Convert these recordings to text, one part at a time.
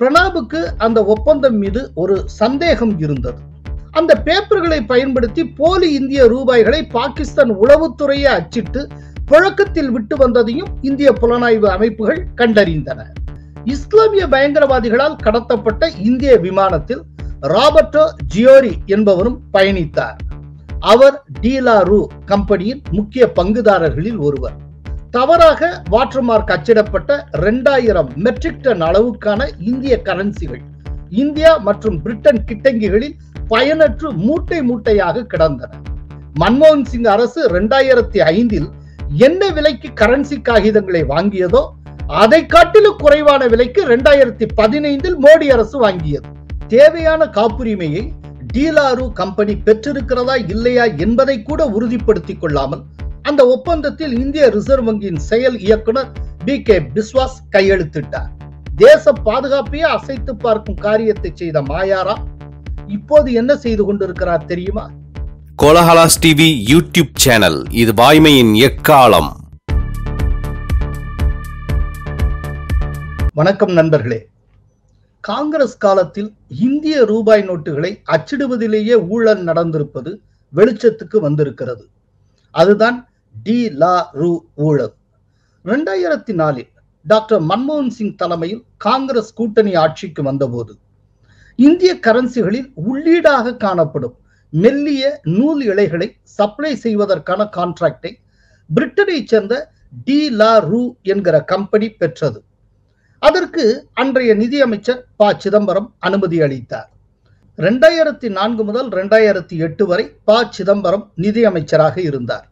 பிரணாபுக்கு அந்த ஒப்பந்தம் மீது ஒரு சந்தேகம் இருந்தது. அந்த பேப்பர்களை பயன்படுத்தி போலி இந்திய ரூபாய்களை பாகிஸ்தான் உளவுத்துறையை அச்சிட்டு புழக்கத்தில் விட்டு வந்ததையும் இந்திய புலனாய்வு அமைப்புகள் கண்டறிந்தன. இஸ்லாமிய பயங்கரவாதிகளால் கடத்தப்பட்ட இந்திய விமானத்தில் ராபர்டோ ஜியோரி என்பவரும் பயணித்தார். அவர் டீலாரு கம்பெனியின் முக்கிய பங்குதாரர்களில் ஒருவர். தவறாக வாட்டர் மார்க் அச்சிடப்பட்ட இரண்டாயிரம் மெட்ரிக் டன் அளவுக்கான இந்திய கரன்சிகள் இந்தியா மற்றும் பிரிட்டன் கிட்டங்கிகளில் பயனற்று மூட்டை மூட்டையாக கிடந்தன. மன்மோகன் சிங் அரசு இரண்டாயிரத்தி ஐந்தில் என்ன விலைக்கு கரன்சி காகிதங்களை வாங்கியதோ அதை காட்டிலும் குறைவான விலைக்கு இரண்டாயிரத்தி பதினைந்தில் மோடி அரசு வாங்கியது. தேவையான காப்புரிமையை டீலாரு கம்பெனி பெற்றிருக்கிறதா இல்லையா என்பதை கூட உறுதிப்படுத்திக் கொள்ளாமல் அந்த ஒப்பந்தத்தில் இந்திய ரிசர்வ் வங்கியின் செயல் இயக்குனர் பி கே பிஸ்வாஸ் கையெழுத்திட்டார். தேச பாதுகாப்பையே அசைத்து பார்க்கும் காரியத்தை செய்த மாயாரா இப்போது என்ன செய்து கொண்டிருக்கிறார் தெரியுமா? கோலஹலாஸ் டிவி யூடியூப் சேனல் இது வாய்மையின் எக்காலம். வணக்கம் நண்பர்களே. காங்கிரஸ் காலத்தில் இந்திய ரூபாய் நோட்டுகளை அச்சிடுவதிலேயே ஊழல் நடந்திருப்பது வெளிச்சத்துக்கு வந்திருக்கிறது. அதுதான் டி லா ரூ ஊழல். இரண்டாயிரத்தி நாலில் டாக்டர் மன்மோகன் சிங் தலைமையில் காங்கிரஸ் கூட்டணி ஆட்சிக்கு வந்தபோது இந்திய கரன்சிகளில் உள்ளீடாக காணப்படும் மெல்லிய நூல் இழைகளை சப்ளை செய்வதற்கான கான்ட்ராக்டை பிரிட்டனை சேர்ந்த டி லா ரூ என்கிற கம்பெனி பெற்றது. அதற்கு அன்றைய நிதியமைச்சர் ப. சிதம்பரம் அனுமதி அளித்தார். ரெண்டாயிரத்தி நான்கு முதல் ரெண்டாயிரத்தி எட்டு வரை ப. சிதம்பரம் நிதியமைச்சராக இருந்தார்.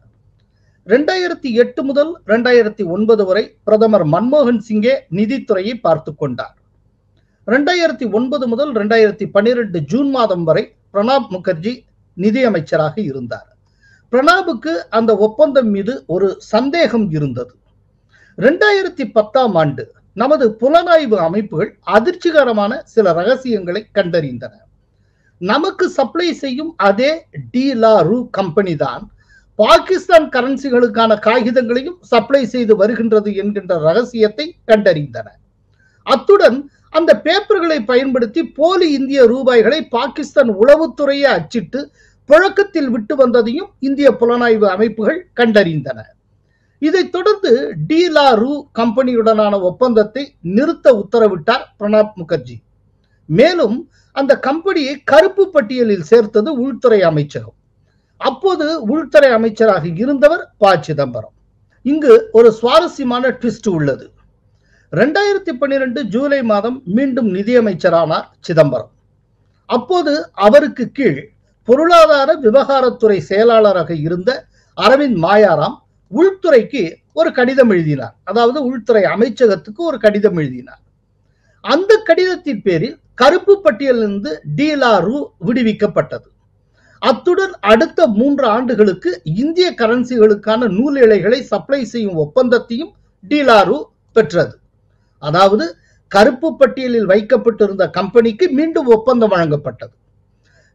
ரெண்டாயிரத்தி எட்டு முதல் இரண்டாயிரத்தி ஒன்பது வரை பிரதமர் மன்மோகன் சிங்கே நிதித்துறையை பார்த்து கொண்டார். ரெண்டாயிரத்தி ஒன்பது முதல் இரண்டாயிரத்தி பன்னிரெண்டு ஜூன் மாதம் வரை பிரணாப் முகர்ஜி நிதியமைச்சராக இருந்தார். பிரணாபுக்கு அந்த ஒப்பந்தம் மீது ஒரு சந்தேகம் இருந்தது. ரெண்டாயிரத்தி பத்தாம் ஆண்டு நமது புலனாய்வு அமைப்புகள் அதிர்ச்சிகரமான சில ரகசியங்களை கண்டறிந்தன. நமக்கு சப்ளை செய்யும் அதே டீலாரு கம்பெனி தான் பாகிஸ்தான் கரன்சிகளுக்கான காகிதங்களையும் சப்ளை செய்து வருகின்றது என்கின்ற ரகசியத்தை கண்டறிந்தன. அத்துடன் அந்த பேப்பர்களை பயன்படுத்தி போலி இந்திய ரூபாய்களை பாகிஸ்தான் உளவுத்துறையை அச்சிட்டு புழக்கத்தில் விட்டு வந்ததையும் இந்திய புலனாய்வு அமைப்புகள் கண்டறிந்தன. இதைத் தொடர்ந்து டீலாரு கம்பெனியுடனான ஒப்பந்தத்தை நிறுத்த உத்தரவிட்டார் பிரணாப் முகர்ஜி. மேலும் அந்த கம்பெனியை கருப்பு பட்டியலில் சேர்த்தது உள்துறை அமைச்சகம். அப்போது உள்துறை அமைச்சராக இருந்தவர் ப சிதம்பரம். இங்கு ஒரு சுவாரஸ்யமான ட்விஸ்ட் உள்ளது. ரெண்டாயிரத்தி பன்னிரெண்டு ஜூலை மாதம் மீண்டும் நிதியமைச்சரானார் சிதம்பரம். அப்போது அவருக்கு கீழ் பொருளாதார விவகாரத்துறை செயலாளராக இருந்த அரவிந்த் மாயாராம் உள்துறைக்கு ஒரு கடிதம் எழுதினார். அதாவது உள்துறை அமைச்சகத்துக்கு ஒரு கடிதம் எழுதினார். அந்த கடிதத்தின் பேரில் கருப்பு பட்டியலிருந்து டீலாரு விடுவிக்கப்பட்டது. அத்துடன் அடுத்த மூன்று ஆண்டுகளுக்கு இந்திய கரன்சிகளுக்கான நூல் இழைகளை சப்ளை செய்யும் ஒப்பந்தத்தையும் டீலாரு பெற்றது. அதாவது கருப்பு பட்டியலில் வைக்கப்பட்டிருந்த கம்பெனிக்கு மீண்டும் ஒப்பந்தம் வழங்கப்பட்டது.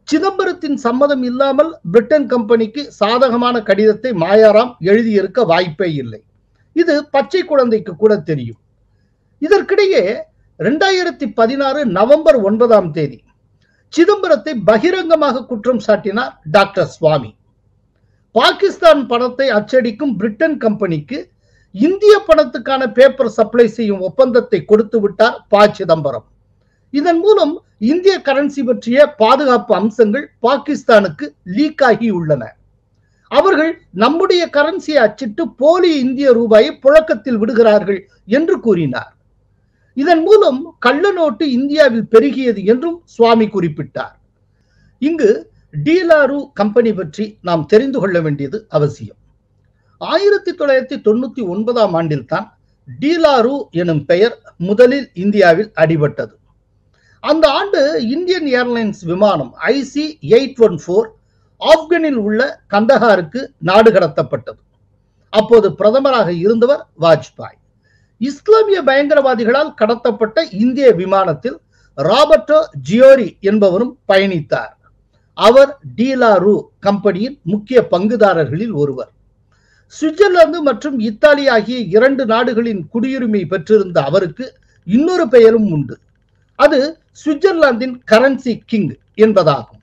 சிதம்பரத்தின் சம்மதம் இல்லாமல் பிரிட்டன் கம்பெனிக்கு சாதகமான கடிதத்தை மாயாராம் எழுதியிருக்க வாய்ப்பே இல்லை. இது பச்சை குழந்தைக்கு கூட தெரியும். இதற்கிடையே ரெண்டாயிரத்தி பதினாறு நவம்பர் ஒன்பதாம் தேதி சிதம்பரத்தை பகிரங்கமாக குற்றம் சாட்டினார் டாக்டர் சுவாமி. பாகிஸ்தான் பணத்தை அச்சடிக்கும் பிரிட்டன் கம்பெனிக்கு இந்திய பணத்துக்கான பேப்பர் சப்ளை செய்யும் ஒப்பந்தத்தை கொடுத்து விட்டார் ப சிதம்பரம். இதன் மூலம் இந்திய கரன்சி பற்றிய பாதுகாப்பு அம்சங்கள் பாகிஸ்தானுக்கு லீக் ஆகி உள்ளன. அவர்கள் நம்முடைய கரன்சியை அச்சிட்டு போலி இந்திய ரூபாயை புழக்கத்தில் விடுகிறார்கள் என்று கூறினார். இதன் மூலம் கள்ள நோட்டு இந்தியாவில் பெருகியது என்றும் சுவாமி குறிப்பிட்டார். இங்கு டீலாரு கம்பெனி பற்றி நாம் தெரிந்து கொள்ள வேண்டியது அவசியம். ஆயிரத்தி தொள்ளாயிரத்தி தொண்ணூத்தி ஒன்பதாம் ஆண்டில் தான் டீலாரு எனும் பெயர் முதலில் இந்தியாவில் அடிபட்டது. அந்த ஆண்டு இந்தியன் ஏர்லைன்ஸ் விமானம் ஐசி எயிட் ஒன் ஃபோர் ஆப்கனில் உள்ள கந்தகாருக்கு நாடு கடத்தப்பட்டது. அப்போது பிரதமராக இருந்தவர் வாஜ்பாய். இஸ்லாமிய பயங்கரவாதிகளால் கடத்தப்பட்ட இந்திய விமானத்தில் ராபர்டோ ஜியோரி என்பவரும் பயணித்தார். அவர் டீலாரு கம்பெனியின் முக்கிய பங்குதாரர்களில் ஒருவர். சுவிட்சர்லாந்து மற்றும் இத்தாலி ஆகிய இரண்டு நாடுகளின் குடியுரிமை பெற்றிருந்த அவருக்கு இன்னொரு பெயரும் உண்டு. அது சுவிட்சர்லாந்தின் கரன்சி கிங் என்பதாகும்.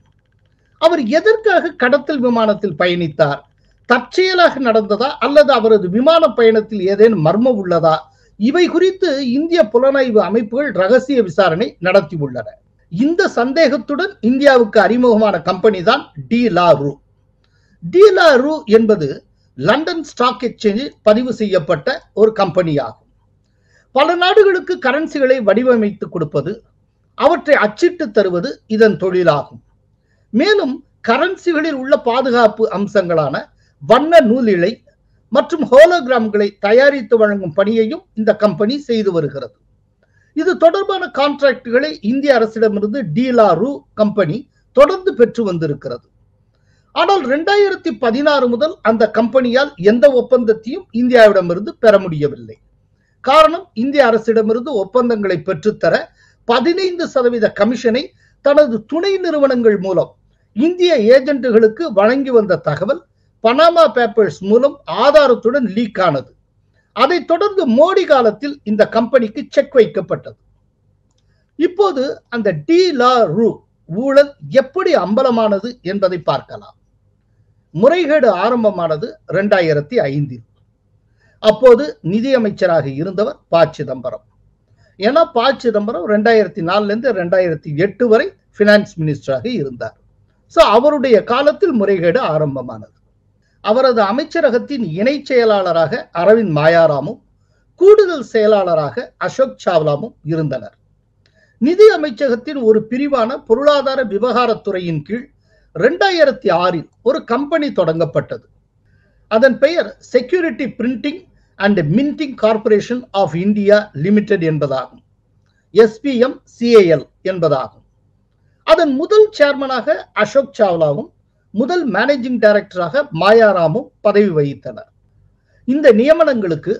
அவர் எதற்காக கடத்தல் விமானத்தில் பயணித்தார்? தற்செயலாக நடந்ததா அல்லது அவரது விமான பயணத்தில் ஏதேனும் மர்மம் உள்ளதா? இவை குறித்து இந்திய புலனாய்வு அமைப்புகள் ரகசிய விசாரணை நடத்தியுள்ளன இந்த சந்தேகத்துடன் இந்தியாவுக்கு அறிமுகமான கம்பெனி தான் டி லா ரூ டி லா ரூ என்பது லண்டன் ஸ்டாக் எக்ஸ்சேஞ்சில் பதிவு செய்யப்பட்ட ஒரு கம்பெனி ஆகும். பல நாடுகளுக்கு கரன்சிகளை வடிவமைத்து கொடுப்பது அவற்றை அச்சிட்டு தருவது இதன் தொழிலாகும். மேலும் கரன்சிகளில் உள்ள பாதுகாப்பு அம்சங்களான வண்ண நூலிழை மற்றும் ஹோலோகிராம்களை தயாரித்து வழங்கும் பணியையும் இந்த கம்பெனி செய்து வருகிறது. இது தொடர்பான கான்ட்ராக்டுகளை இந்திய அரசிடமிருந்து டீலாரு கம்பெனி தொடர்ந்து பெற்று வந்திருக்கிறது. ஆனால் இரண்டாயிரத்தி பதினாறு முதல் அந்த கம்பெனியால் எந்த ஒப்பந்தத்தையும் இந்தியாவிடமிருந்து பெற முடியவில்லை. காரணம் இந்திய அரசிடமிருந்து ஒப்பந்தங்களை பெற்றுத்தர பதினைந்து சதவீத கமிஷனை தனது துணை நிறுவனங்கள் மூலம் இந்திய ஏஜென்ட்டுகளுக்கு வழங்கி வந்த தகவல் பனாமா பேப்பர்ஸ் மூலம் ஆதாரத்துடன் லீக் ஆனது. அதைத் தொடர்ந்து மோடி காலத்தில் இந்த கம்பெனிக்கு செக் வைக்கப்பட்டது. இப்போது அந்த டி லா ரூ ஊழல் எப்படி அம்பலமானது என்பதை பார்க்கலாம். முறைகேடு ஆரம்பமானது இரண்டாயிரத்தி ஐந்தில். அப்போது நிதியமைச்சராக இருந்தவர் ப. சிதம்பரம். ஏன்னா ப. சிதம்பரம் ரெண்டாயிரத்தி நாலுலேருந்து ரெண்டாயிரத்தி எட்டு வரை ஃபினான்ஸ் மினிஸ்டராக இருந்தார். ஸோ அவருடைய காலத்தில் முறைகேடு ஆரம்பமானது. அவரது அமைச்சரகத்தின் இணை செயலாளராக அரவிந்த் மாயாராமும் கூடுதல் செயலாளராக அசோக் சாவ்லாவும் இருந்தனர். நிதி அமைச்சகத்தின் ஒரு பிரிவான பொருளாதார விவகாரத்துறையின் கீழ் இரண்டாயிரத்தி ஆறில் ஒரு கம்பெனி தொடங்கப்பட்டது. அதன் பெயர் security printing and minting corporation of India limited என்பதாகும். எஸ்பிஎம் சிஏஎல் என்பதாகும். அதன் முதல் சேர்மனாக அசோக் சாவ்லாவும் முதல் மேனேஜிங் டைரக்டராக மாயாராமும் பதவி வகித்தனர். இந்த நியமனங்களுக்கு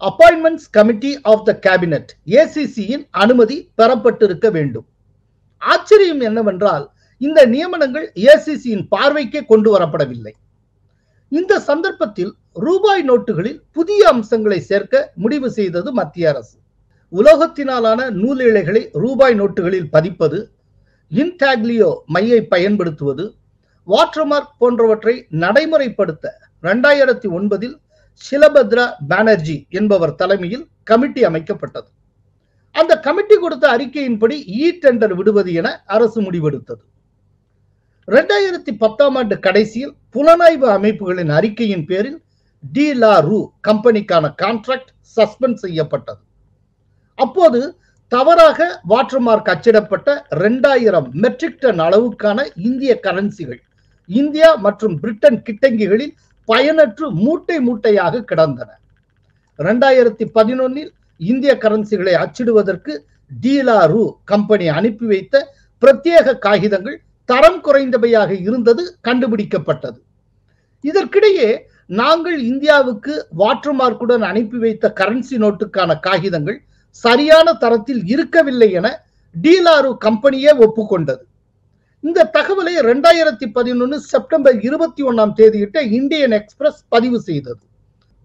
appointments committee of the cabinet ஏசிசியின் அனுமதி பெறப்பட்டிருக்க வேண்டும். ஆச்சரியம் என்னவென்றால் இந்த நியமனங்கள் ஏசிசியின் பார்வைக்கே கொண்டு வரப்படவில்லை. இந்த சந்தர்ப்பத்தில் ரூபாய் நோட்டுகளில் புதிய அம்சங்களை சேர்க்க முடிவு செய்தது மத்திய அரசு. உலோகத்தினாலான நூலிழைகளை ரூபாய் நோட்டுகளில் பதிப்பது இன்டாக்லியோ மையை பயன்படுத்துவது வாட்டர்மார்க் போன்றவற்றை நடைமுறைப்படுத்த இரண்டாயிரத்தி ஒன்பதில் சிலபத்ரா பானர்ஜி என்பவர் தலைமையில் கமிட்டி அமைக்கப்பட்டது. அந்த கமிட்டி கொடுத்த அறிக்கையின்படி e இ டெண்டர் விடுவது என அரசு முடிவெடுத்தது. இரண்டாயிரத்தி பத்தாம் ஆண்டு கடைசியில் புலனாய்வு அமைப்புகளின் அறிக்கையின் பேரில் டி லா ரூ கம்பெனிக்கான கான்ட்ராக்ட் சஸ்பெண்ட் செய்யப்பட்டது. அப்போது தவறாக வாட்டர்மார்க் அச்சிடப்பட்ட இரண்டாயிரம் மெட்ரிக் டன் அளவுக்கான இந்திய கரன்சிகள் இந்தியா மற்றும் பிரிட்டன் கிட்டங்கிகளில் பயனற்று மூட்டை மூட்டையாக கிடந்தன. இரண்டாயிரத்தி பதினொன்னில் இந்திய கரன்சிகளை அச்சிடுவதற்கு டீலா ரூ கம்பெனி அனுப்பி வைத்த பிரத்யேக காகிதங்கள் தரம் குறைந்தவையாக இருந்தது கண்டுபிடிக்கப்பட்டது. இதற்கிடையே நாங்கள் இந்தியாவுக்கு வாட்டர்மார்க்குடன் அனுப்பி வைத்த கரன்சி நோட்டுக்கான காகிதங்கள் சரியான தரத்தில் இருக்கவில்லை என டீலாரு கம்பெனியே ஒப்புக்கொண்டது. இந்த தகவலை ரெண்டாயிரத்தி பதினொன்று செப்டம்பர் இருபத்தி ஒன்னாம் தேதியிட்ட இந்தியன் எக்ஸ்பிரஸ் பதிவு செய்தது.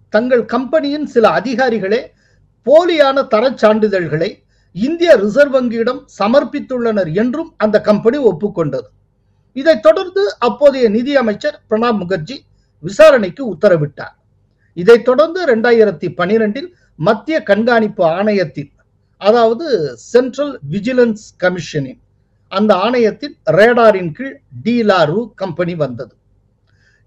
தங்கள் கம்பெனியின் சில அதிகாரிகளே போலியான தரச் சான்றிதழ்களை இந்திய ரிசர்வ் வங்கியிடம் சமர்ப்பித்துள்ளனர் என்றும் அந்த கம்பெனி ஒப்புக்கொண்டது. இதைத் தொடர்ந்து அப்போதைய நிதி அமைச்சர் பிரணாப் முகர்ஜி விசாரணைக்கு உத்தரவிட்டார். இதைத் தொடர்ந்து இரண்டாயிரத்தி பனிரெண்டில் மத்திய கண்காணிப்பு ஆணையத்தில் அதாவது சென்ட்ரல் விஜிலன்ஸ் கமிஷனின் அந்த ஆணையத்தில் ரேடாரின் கீழ் டிலாரு கம்பெனி வந்தது.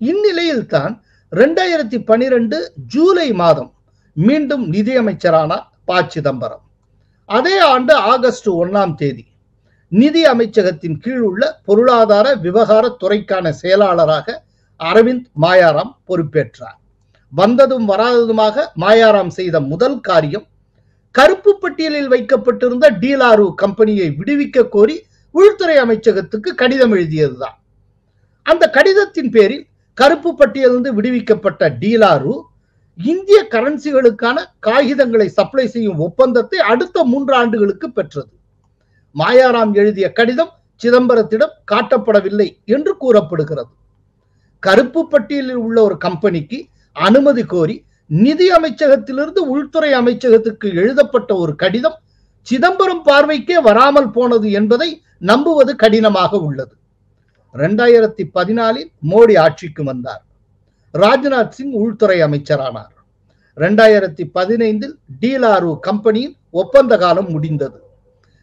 இந்நிலையில் தான் ரெண்டாயிரத்தி பனிரெண்டு ஜூலை மாதம் மீண்டும் நிதியமைச்சரானார் ப சிதம்பரம். அதே ஆண்டு ஆகஸ்ட் ஒன்னாம் தேதி நிதி அமைச்சகத்தின் கீழ் உள்ள பொருளாதார விவகார துறைக்கான செயலாளராக அரவிந்த் மாயாராம் பொறுப்பேற்றார். வந்ததும் வராததுமாக மாயாராம் செய்த முதல் காரியம் கருப்பு பட்டியலில் வைக்கப்பட்டிருந்த டீலாரு கம்பெனியை விடுவிக்க கோரி உள்துறை அமைச்சகத்துக்கு கடிதம் எழுதியதுதான். அந்த கடிதத்தின் பேரில் கருப்பு பட்டியலிருந்து விடுவிக்கப்பட்ட டீலாரு இந்திய கரன்சிகளுக்கான காகிதங்களை சப்ளை செய்யும் ஒப்பந்தத்தை அடுத்த மூன்று ஆண்டுகளுக்கு பெற்றது. மாயாராம் எழுதிய கடிதம் சிதம்பரத்திடம் காட்டப்படவில்லை என்று கூறப்படுகிறது. கருப்பு பட்டியலில் உள்ள ஒரு கம்பெனிக்கு அனுமதி கோரி நிதி அமைச்சகத்திலிருந்து உள்துறை அமைச்சகத்துக்கு எழுதப்பட்ட ஒரு கடிதம் சிதம்பரம் பார்வைக்கே வராமல் போனது என்பதை நம்புவது கடினமாக உள்ளது. இரண்டாயிரத்தி பதினாலில் மோடி ஆட்சிக்கு வந்தார். ராஜ்நாத் சிங் உள்துறை அமைச்சரானார். இரண்டாயிரத்தி பதினைந்தில் டீலாரு கம்பெனியின் ஒப்பந்த காலம் முடிந்தது.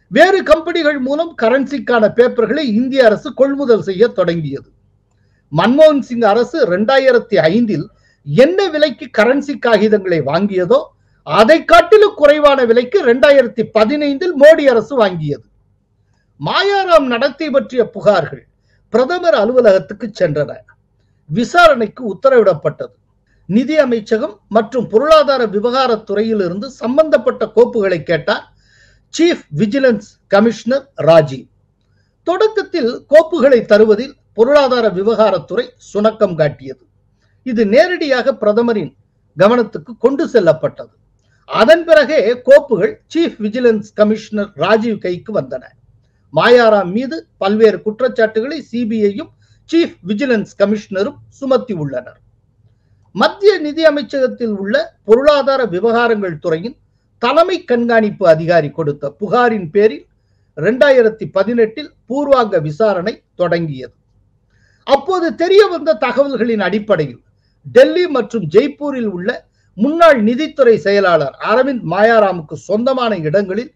வேறு கம்பெனிகள் மூலம் கரன்சிக்கான பேப்பர்களை இந்திய அரசு கொள்முதல் செய்ய தொடங்கியது. மன்மோகன் சிங் அரசு இரண்டாயிரத்தி ஐந்தில் என்ன விலைக்கு கரன்சி காகிதங்களை வாங்கியதோ அதை காட்டிலும் குறைவான விலைக்கு இரண்டாயிரத்தி பதினைந்தில் மோடி அரசு வாங்கியது. மாயாராம் நடத்தை பற்றிய புகார்கள் பிரதமர் அலுவலகத்துக்கு சென்றன. விசாரணைக்கு உத்தரவிடப்பட்டது. நிதி அமைச்சகம் மற்றும் பொருளாதார விவகாரத் சம்பந்தப்பட்ட கோப்புகளை கேட்டார் சீஃப் விஜிலன்ஸ் கமிஷனர் ராஜீவ். தொடக்கத்தில் கோப்புகளை தருவதில் பொருளாதார விவகாரத்துறை சுணக்கம் காட்டியது. இது நேரடியாக பிரதமரின் கவனத்துக்கு கொண்டு செல்லப்பட்டது. அதன் பிறகே கோப்புகள் சீஃப் விஜிலன்ஸ் கமிஷனர் ராஜீவ் கைக்கு வந்தன. மாயாராம் மீது பல்வேறு குற்றச்சாட்டுகளை சிபிஐயும் சீஃப் விஜிலன்ஸ் கமிஷனரும் சுமத்தி உள்ளனர். மத்திய நிதி அமைச்சகத்தில் உள்ள பொருளாதார விவகாரங்கள் துறையின் தலைமை கண்காணிப்பு அதிகாரி கொடுத்த புகாரின் பேரில் இரண்டாயிரத்தி பதினெட்டில் பூர்வாங்க விசாரணை தொடங்கியது. அப்போது தெரிய வந்த தகவல்களின் அடிப்படையில் டெல்லி மற்றும் ஜெய்ப்பூரில் உள்ள முன்னாள் நிதித்துறை செயலாளர் அரவிந்த் மாயாராமுக்கு சொந்தமான இடங்களில்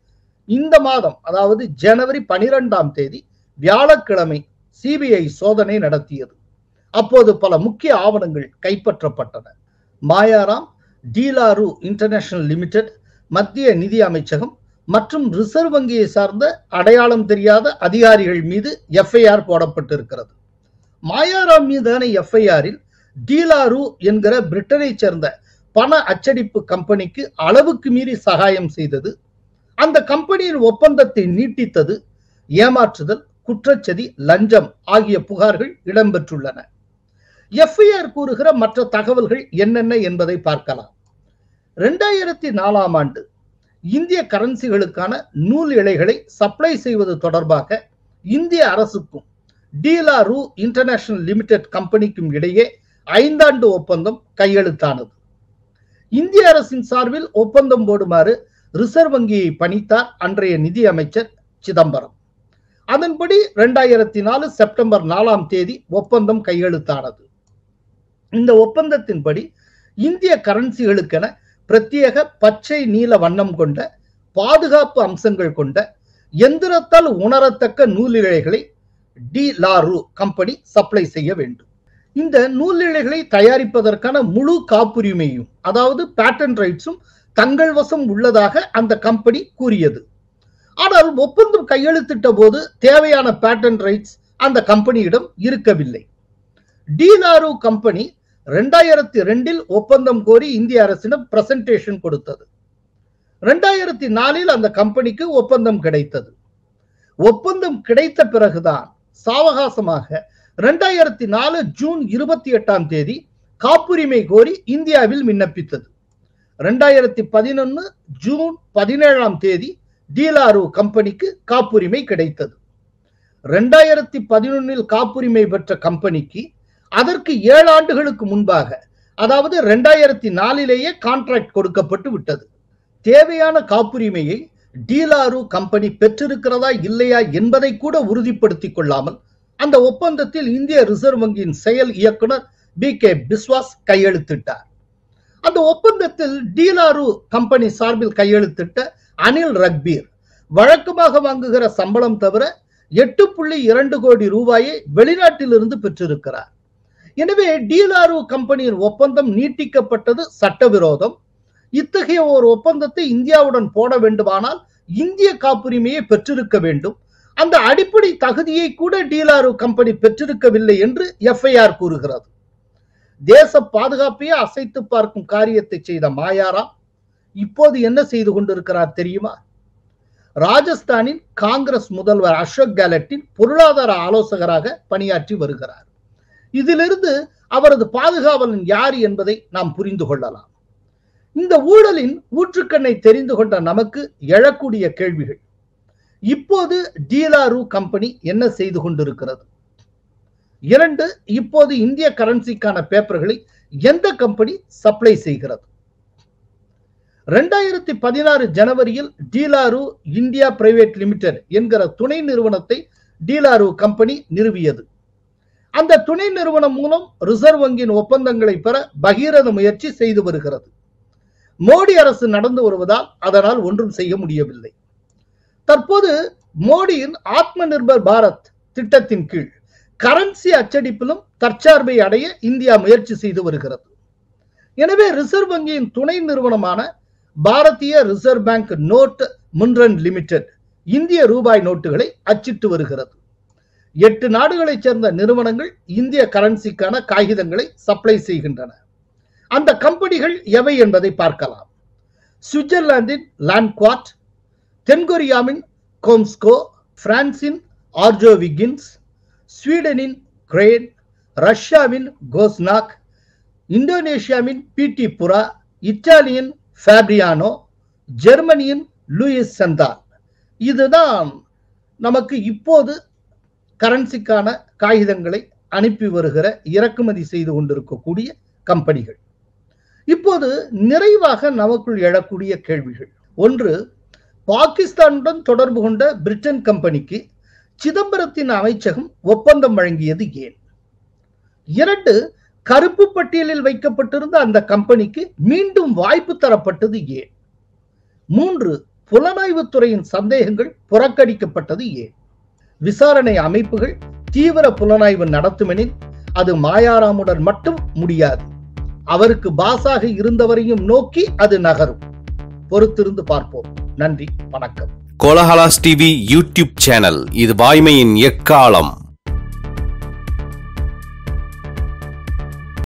இந்த மாதம் அதாவது ஜனவரி பனிரெண்டாம் தேதி வியாழக்கிழமை சிபிஐ சோதனை நடத்தியது. அப்போது பல முக்கிய ஆவணங்கள் கைப்பற்றப்பட்டன. மாயாராம் டீலாரு இன்டர்நேஷனல் லிமிடெட் மத்திய நிதி அமைச்சகம் மற்றும் ரிசர்வ் வங்கியை சார்ந்த அடையாளம் தெரியாத அதிகாரிகள் மீது எஃப்ஐஆர் போடப்பட்டிருக்கிறது. மாயாராம் மீதான எஃப்ஐஆரில் டீலாரு என்கிற பிரிட்டனை சேர்ந்த பண அச்சடிப்பு கம்பெனிக்கு அளவுக்கு மீறி சகாயம் செய்தது அந்த கம்பெனியின் ஒப்பந்தத்தை நீட்டித்தது ஏமாற்றுதல் குற்றச்சதி லஞ்சம் ஆகிய புகார்கள் இடம்பெற்றுள்ளன. எஃப்ஐஆர் கூறுகிற மற்ற தகவல்கள் என்னென்ன என்பதை பார்க்கலாம். ரெண்டாயிரத்தி நாலாம் ஆண்டு இந்திய கரன்சிகளுக்கான நூல் இழைகளை சப்ளை செய்வது தொடர்பாக இந்திய அரசுக்கும் டீலாரு இன்டர்நேஷனல் லிமிடெட் கம்பெனிக்கும் இடையே ஐந்தாண்டு ஒப்பந்தம் கையெழுத்தானது. இந்திய அரசின் சார்பில் ஒப்பந்தம் போடுமாறு ரிசர்வ் வங்கியை பணித்தார் அன்றைய நிதி அமைச்சர் சிதம்பரம். அதன்படி இரண்டாயிரத்தி நாலு செப்டம்பர் நாலாம் தேதி ஒப்பந்தம் கையெழுத்தானது. இந்த ஒப்பந்தத்தின்படி இந்திய கரன்சிகளுக்கென பிரத்யேக பச்சை நீல வண்ணம் கொண்ட பாதுகாப்பு அம்சங்கள் கொண்ட எந்திரத்தால் உணரத்தக்க நூலிழைகளை De La Rue company supply செய்ய வேண்டும். இந்த நூலிழைகளை தயாரிப்பதற்கான முழு காப்புரிமையும் அதாவது பேட்டன் ரைட்ஸும் தங்கள் வசம் உள்ளதாக அந்த கம்பெனி கூறியது. ஆனால் ஒப்பந்தம் கையெழுத்திட்ட போது தேவையான பேட்டன் ரைட்ஸ் அந்த கம்பெனியிடம் இருக்கவில்லை. டீலாரு கம்பெனி ரெண்டாயிரத்தி ரெண்டில் ஒப்பந்தம் கோரி இந்திய அரசிடம் பிரசன்டேஷன் கொடுத்தது. ரெண்டாயிரத்தி நாலில் அந்த கம்பெனிக்கு ஒப்பந்தம் கிடைத்தது. ஒப்பந்தம் கிடைத்த பிறகுதான் சாவகாசமாக ரெண்டாயிரத்தி நாலு ஜூன் இருபத்தி எட்டாம் தேதி காப்புரிமை கோரி இந்தியாவில் விண்ணப்பித்தது. ரெண்டாயிரத்தி பதினொன்னு ஜூன் பதினேழாம் தேதி டீலாரு கம்பெனிக்கு காப்புரிமை கிடைத்தது. ரெண்டாயிரத்தி பதினொன்னில் காப்புரிமை பெற்ற கம்பெனிக்கு அதற்கு ஏழு ஆண்டுகளுக்கு முன்பாக அதாவது ரெண்டாயிரத்தி நாலிலேயே கான்ட்ராக்ட் கொடுக்கப்பட்டு விட்டது. தேவையான காப்புரிமையை டீலாரு கம்பெனி பெற்றிருக்கிறதா இல்லையா என்பதை கூட உறுதிப்படுத்திக் கொள்ளாமல் அந்த ஒப்பந்தத்தில் இந்திய ரிசர்வ் வங்கியின் செயல் இயக்குனர் பி கே பிஸ்வாஸ் கையெழுத்திட்டார். அந்த ஒப்பந்தத்தில் டீலாரு கம்பெனி சார்பில் கையெழுத்திட்ட அனில் ரக்பீர் வழக்கமாக வாங்குகிற சம்பளம் தவிர எட்டு புள்ளி இரண்டு கோடி ரூபாயை வெளிநாட்டிலிருந்து பெற்றிருக்கிறார். எனவே டீலாரு கம்பெனியின் ஒப்பந்தம் நீட்டிக்கப்பட்டது சட்டவிரோதம். இத்தகைய ஒரு ஒப்பந்தத்தை இந்தியாவுடன் போட வேண்டுமானால் இந்திய காப்புரிமையை பெற்றிருக்க வேண்டும். அந்த அடிப்படை தகுதியை கூட டீலாரு கம்பெனி பெற்றிருக்கவில்லை என்று எஃப்ஐஆர் கூறுகிறது. தேச பாதுகாப்பையே அசைத்து பார்க்கும் காரியத்தை செய்த மாயாராம் இப்போது என்ன செய்து கொண்டிருக்கிறார் தெரியுமா? ராஜஸ்தானின் காங்கிரஸ் முதல்வர் அசோக் கெலட்டின் பொருளாதார ஆலோசகராக பணியாற்றி வருகிறார். இதிலிருந்து அவரது பாதுகாவலன் யார் என்பதை நாம் புரிந்து கொள்ளலாம். இந்த ஊழலின் ஊற்றுக்கண்ணை தெரிந்து கொண்ட நமக்கு எழக்கூடிய கேள்விகள். இப்போது டீலாரு கம்பெனி என்ன செய்து கொண்டிருக்கிறது? இரண்டு இப்போது இந்திய கரன்சிக்கான பேப்பர்களை எந்த கம்பெனி சப்ளை செய்கிறது? ரெண்டாயிரத்தி பதினாறு ஜனவரியில் டீலாரு இந்தியா பிரைவேட் லிமிடெட் என்கிற துணை நிறுவனத்தை டீலாரு கம்பெனி நிறுவியது. அந்த துணை நிறுவனம் மூலம் ரிசர்வ் வங்கியின் ஒப்பந்தங்களை பெற பகீரத முயற்சி செய்து வருகிறது. மோடி அரசு நடந்து வருவதால் அதனால் ஒன்றும் செய்ய முடியவில்லை. தற்போது மோடியின் ஆத்ம நிர்பர் பாரத் திட்டத்தின் கீழ் கரன்சி அச்சடிப்பிலும் தற்சார்பை அடைய இந்தியா முயற்சி செய்து வருகிறது. எனவே ரிசர்வ் வங்கியின் துணை நிறுவனமான Bharatiya reserve bank note Mudran limited இந்திய ரூபாய் நோட்டுகளை அச்சிட்டு வருகிறது. எட்டு நாடுகளைச் சேர்ந்த நிறுவனங்கள் இந்திய கரன்சிக்கான காகிதங்களை சப்ளை செய்கின்றன. அந்த கம்பெனிகள் எவை என்பதை பார்க்கலாம். சுவிட்சர்லாந்தின் லான்குவாட் தென்கொரியாவின் கோம்ஸ்கோ பிரான்சின் ஆர்ஜோ விகின்ஸ் ஸ்வீடனின் கிரேன் ரஷ்யாவின் கோஸ்னாக் இந்தோனேஷியாவின் பிடி புரா இத்தாலியின் ஃபேப்ரியானோ ஜெர்மனியின் லூயிஸ் சந்தான். இதுதான் நமக்கு இப்போது கரன்சிக்கான காகிதங்களை அனுப்பி வருகிற இறக்குமதி செய்து கொண்டிருக்கக்கூடிய கம்பெனிகள். இப்போது நிறைவாக நமக்குள் எழக்கூடிய கேள்விகள். ஒன்று பாகிஸ்தானுடன் தொடர்பு கொண்ட பிரிட்டன் கம்பெனிக்கு சிதம்பரத்தின் அமைச்சகம் ஒப்பந்தம் வழங்கியது ஏன்? இரண்டு கருப்பு பட்டியலில் வைக்கப்பட்டிருந்த அந்த கம்பெனிக்கு மீண்டும் வாய்ப்பு தரப்பட்டது ஏன்? மூன்று புலனாய்வுத்துறையின் சந்தேகங்கள் புறக்கணிக்கப்பட்டது ஏன்? விசாரணை அமைப்புகள் தீவிர புலனாய்வு நடத்துமெனில் அது மாயாராமுடன் மட்டும் முடியாது. அவருக்கு பாசாக இருந்தவரையும் நோக்கி அது நகரும். பொறுத்திருந்து பார்ப்போம். நன்றி வணக்கம். Kolahalas TV YouTube channel. இது வாய்மையின் எக்காலம்.